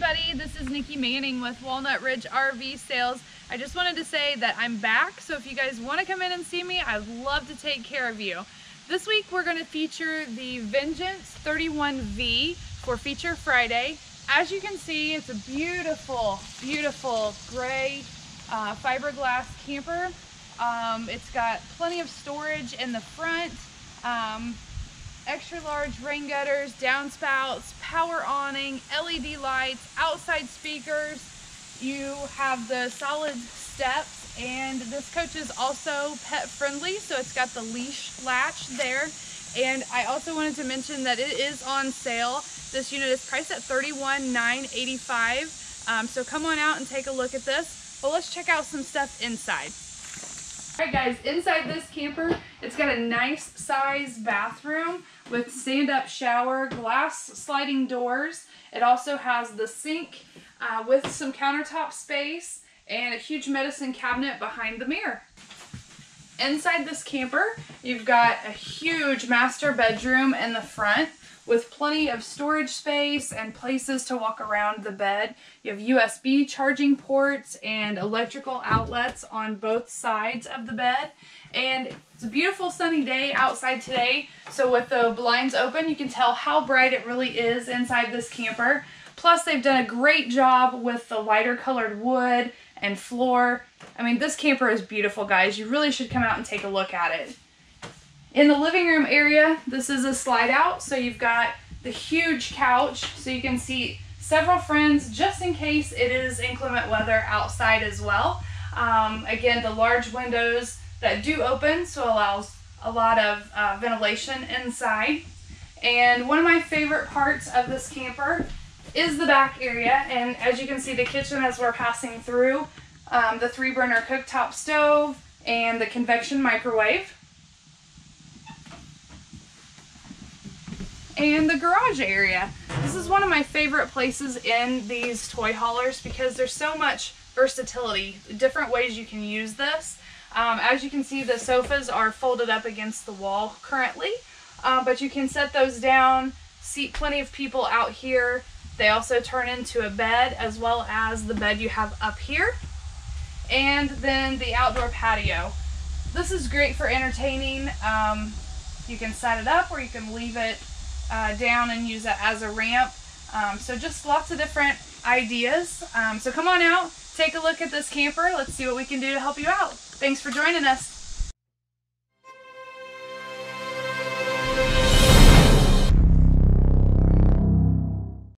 everybody, this is Nikki Manning with Walnut Ridge RV Sales. I just wanted to say that I'm back, so if you guys want to come in and see me, I'd love to take care of you. This week we're going to feature the Vengeance 31V for Feature Friday. As you can see, it's a beautiful, beautiful gray uh, fiberglass camper. Um, it's got plenty of storage in the front. Um, extra large rain gutters, downspouts, power awning, LED lights, outside speakers. You have the solid steps and this coach is also pet friendly so it's got the leash latch there and I also wanted to mention that it is on sale. This unit is priced at $31,985 um, so come on out and take a look at this. But let's check out some stuff inside. Alright guys, inside this camper, it's got a nice size bathroom with stand-up shower, glass sliding doors. It also has the sink uh, with some countertop space and a huge medicine cabinet behind the mirror. Inside this camper, you've got a huge master bedroom in the front with plenty of storage space and places to walk around the bed. You have USB charging ports and electrical outlets on both sides of the bed. And it's a beautiful sunny day outside today, so with the blinds open, you can tell how bright it really is inside this camper. Plus, they've done a great job with the lighter colored wood and floor. I mean, this camper is beautiful, guys. You really should come out and take a look at it. In the living room area, this is a slide out. So you've got the huge couch so you can see several friends just in case it is inclement weather outside as well. Um, again, the large windows that do open so allows a lot of uh, ventilation inside. And one of my favorite parts of this camper is the back area. And as you can see, the kitchen as we're passing through, um, the three burner cooktop stove and the convection microwave. And the garage area. This is one of my favorite places in these toy haulers because there's so much versatility, different ways you can use this. Um, as you can see, the sofas are folded up against the wall currently, uh, but you can set those down, seat plenty of people out here. They also turn into a bed as well as the bed you have up here. And then the outdoor patio. This is great for entertaining. Um, you can set it up or you can leave it uh, down and use it as a ramp. Um, so just lots of different ideas. Um, so come on out, take a look at this camper. Let's see what we can do to help you out. Thanks for joining us.